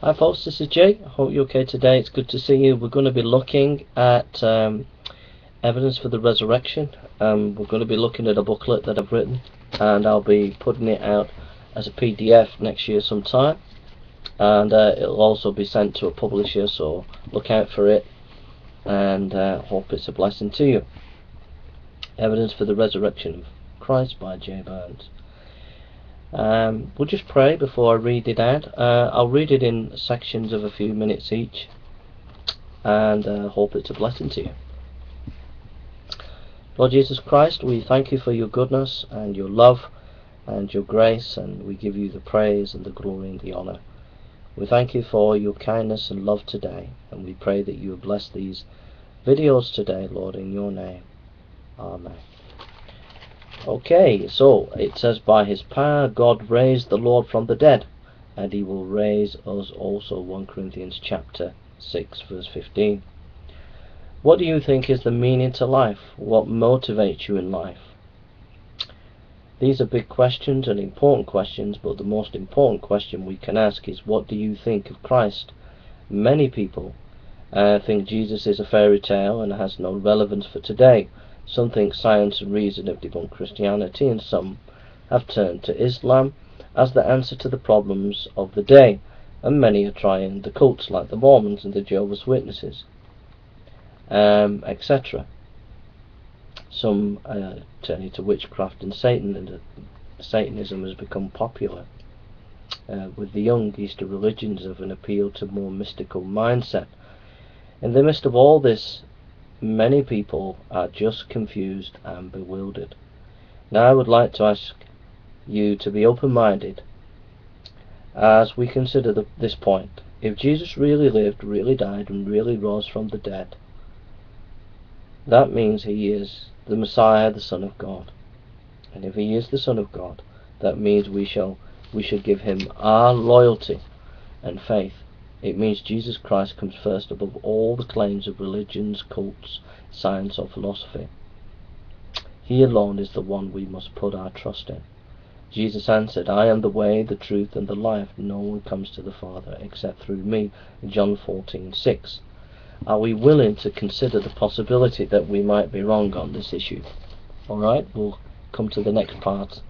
Hi folks, this is Jay. I hope you're okay today. It's good to see you. We're going to be looking at um, evidence for the resurrection. Um, we're going to be looking at a booklet that I've written and I'll be putting it out as a PDF next year sometime and uh, it'll also be sent to a publisher so look out for it and uh, hope it's a blessing to you. Evidence for the resurrection of Christ by J. Burns. Um, we'll just pray before I read it out. Uh, I'll read it in sections of a few minutes each and uh, hope it's a blessing to you. Lord Jesus Christ, we thank you for your goodness and your love and your grace, and we give you the praise and the glory and the honor. We thank you for your kindness and love today, and we pray that you bless these videos today, Lord, in your name. Amen. Okay, so it says, By his power God raised the Lord from the dead, and he will raise us also. 1 Corinthians chapter 6, verse 15. What do you think is the meaning to life? What motivates you in life? These are big questions and important questions, but the most important question we can ask is, What do you think of Christ? Many people uh, think Jesus is a fairy tale and has no relevance for today. Some think science and reason have debunked Christianity, and some have turned to Islam as the answer to the problems of the day, and many are trying the cults like the Mormons and the Jehovah's Witnesses, um, etc. Some are turning to witchcraft and Satan, and uh, Satanism has become popular. Uh, with the young, Eastern religions of an appeal to more mystical mindset. In the midst of all this Many people are just confused and bewildered. Now I would like to ask you to be open-minded as we consider the, this point. If Jesus really lived, really died, and really rose from the dead, that means he is the Messiah, the Son of God. And if he is the Son of God, that means we shall we should give him our loyalty and faith it means Jesus Christ comes first above all the claims of religions, cults, science or philosophy. He alone is the one we must put our trust in. Jesus answered, I am the way, the truth, and the life. No one comes to the Father except through me. John 14:6. Are we willing to consider the possibility that we might be wrong on this issue? Alright, we'll come to the next part